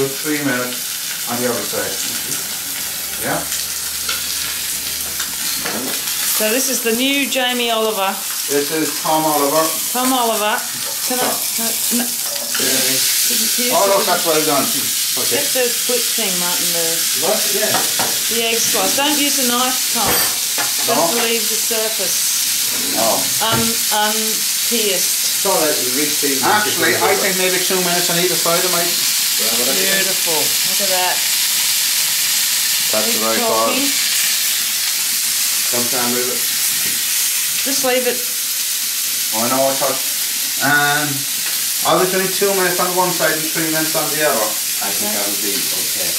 do three minutes on the other side. Yeah? So this is the new Jamie Oliver. This is Tom Oliver. Tom Oliver. Can I? No, no, didn't you Oh, look, that's well done. Okay. Get the flip thing, Martin. The What? Yeah. the egg slice. Don't use a knife, Tom. Just No? leave the surface Oh. un unpierced. It's all right, we reach these. Actually, I think maybe two minutes on either side of my... Beautiful. Look at that. That's Keep the right talking. card. Sometime move it. Just leave it. Oh, I know I touch. Um, I was doing two minutes on one side and three minutes on the other. I think that would be okay.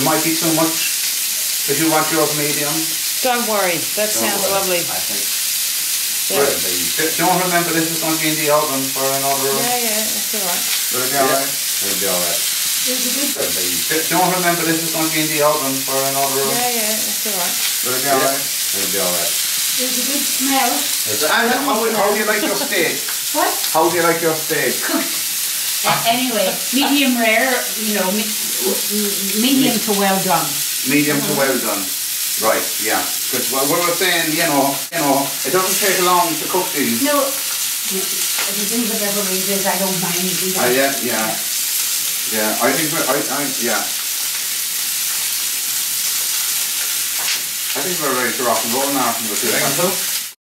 It might be too much. If you want yours medium. Don't worry. That Don't sounds worry. lovely. I think Yeah. that'll be, D- Don't remember this is going to be in the oven for another... Yeah, yeah, that's all right. Will it be alright? it'll be all right. That'll be, D- Don't remember this is going to be in the oven for another... Yeah, yeah, that's all right. Will it be alright? it'll be all right. There's a good smell. Is that- And how, how do you like your steak? What? How do you like your steak? Uh, anyway, medium rare, you know, me- m- medium to well done. Medium to well done. Right, yeah. Because what we were saying, you know, you know, it doesn't take long to cook these. No, if you do whatever it is, I don't mind either. Uh, yeah, yeah. Yeah, I think, we're- I, I, yeah. I think we're ready to rock and roll now. We'll do that.